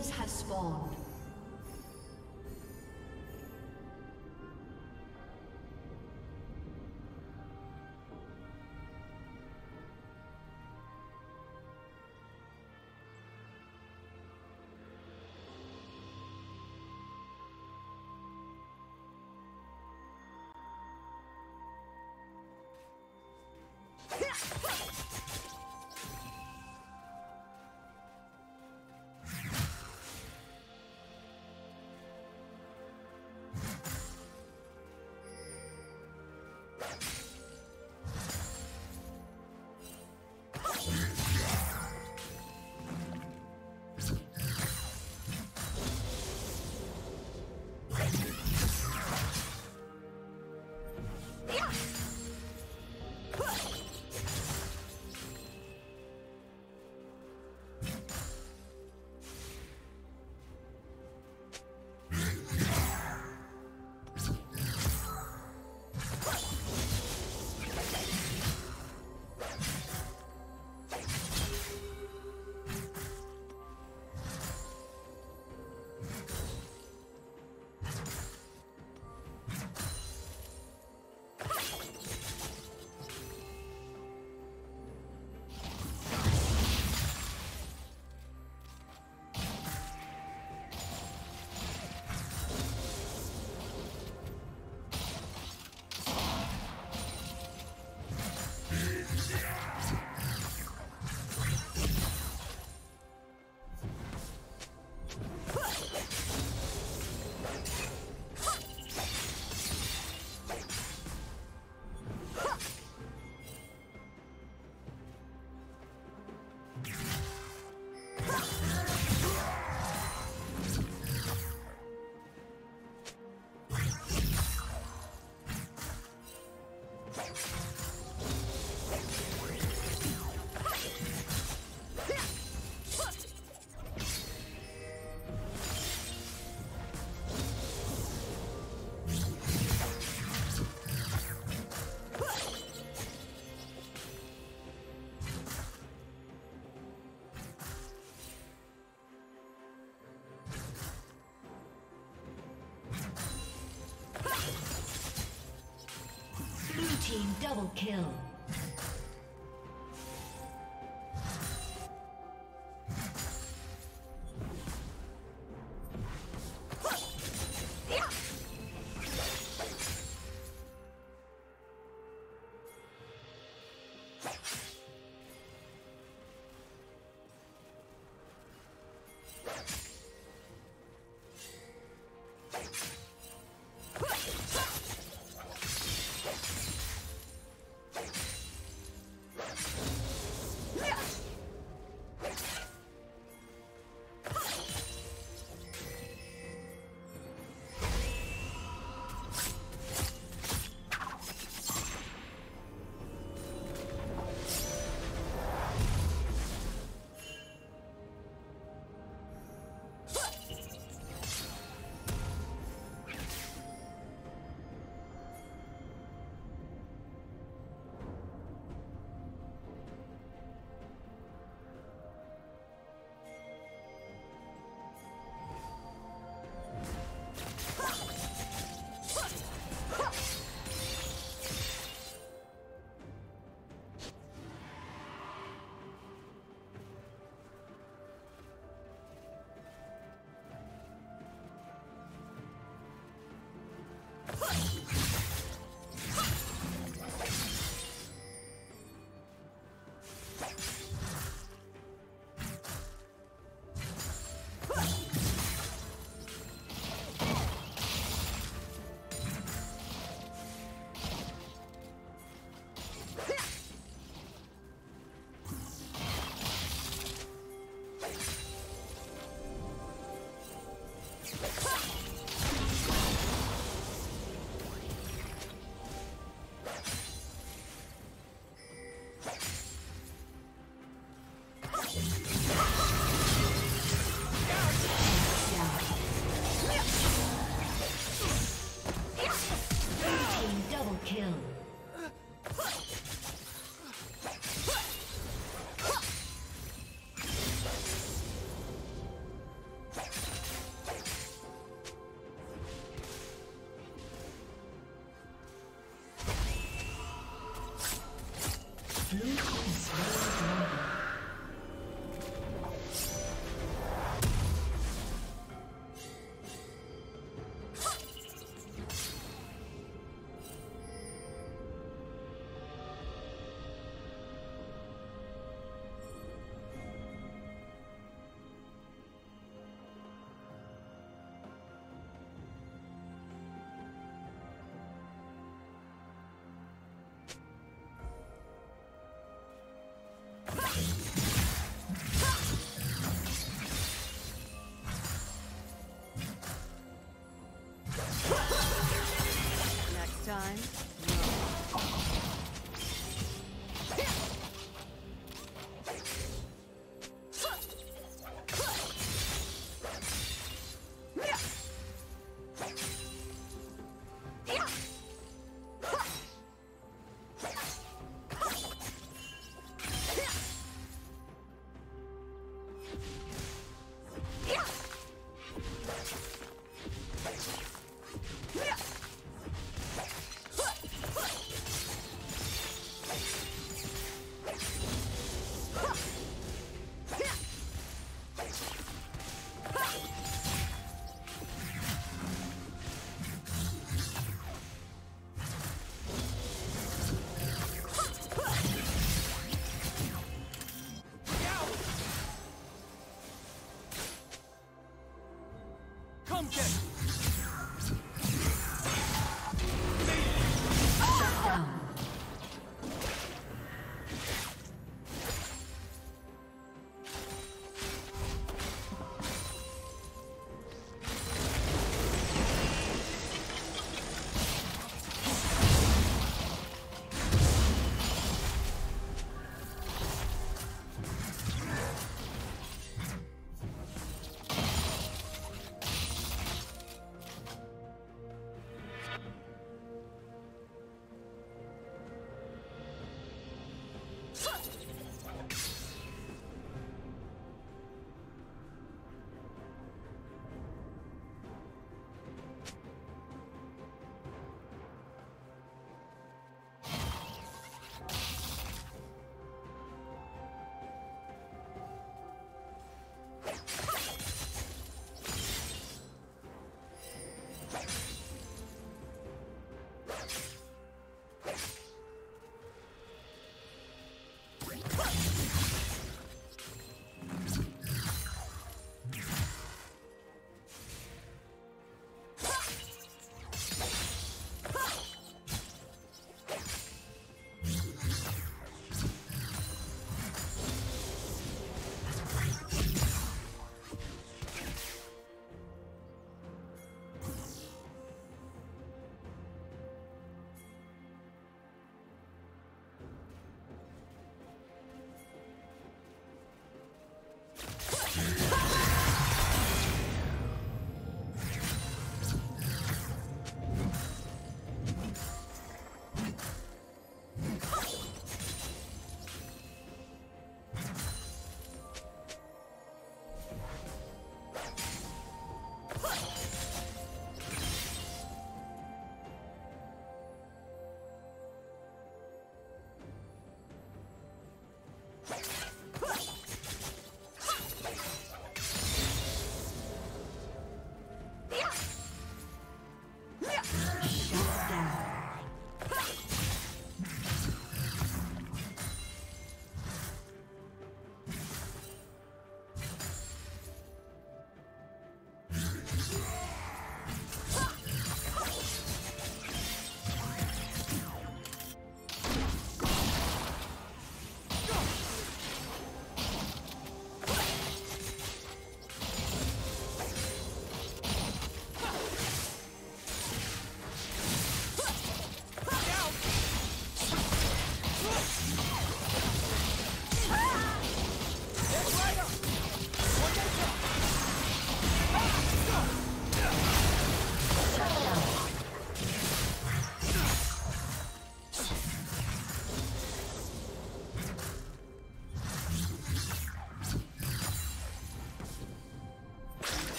Waves have spawned. Team double kill. Oh!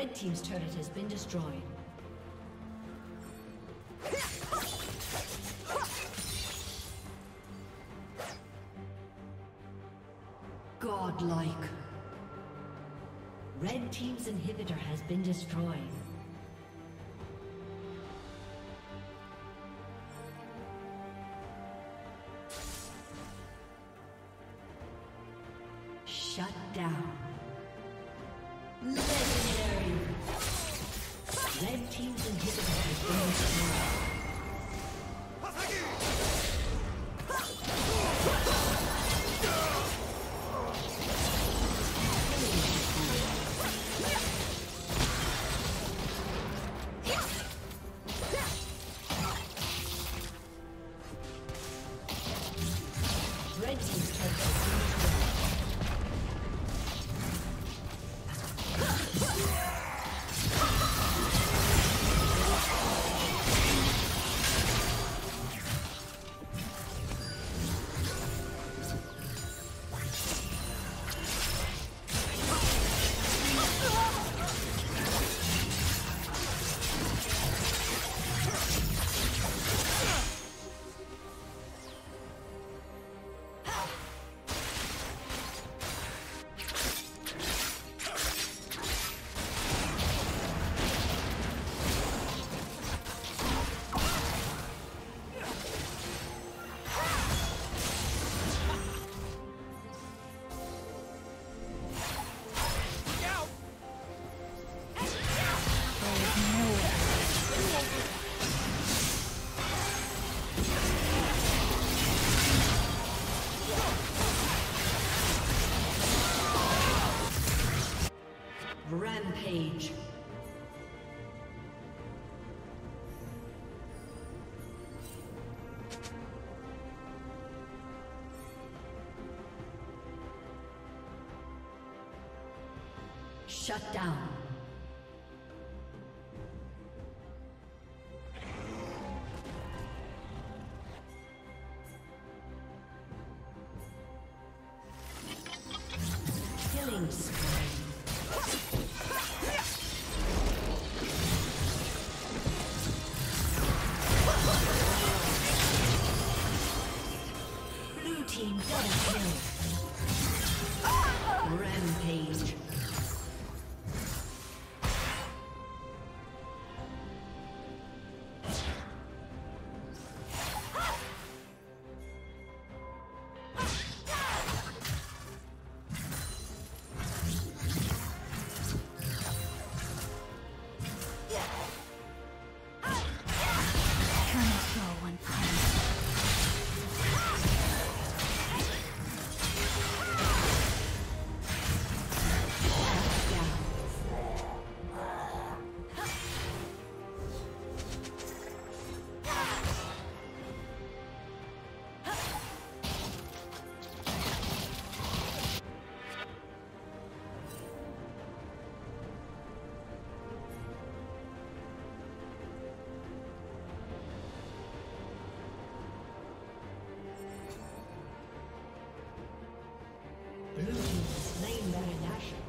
Red team's turret has been destroyed. Godlike. Red Team's inhibitor has been destroyed. Shut down. Blue team slain Baron Nashor.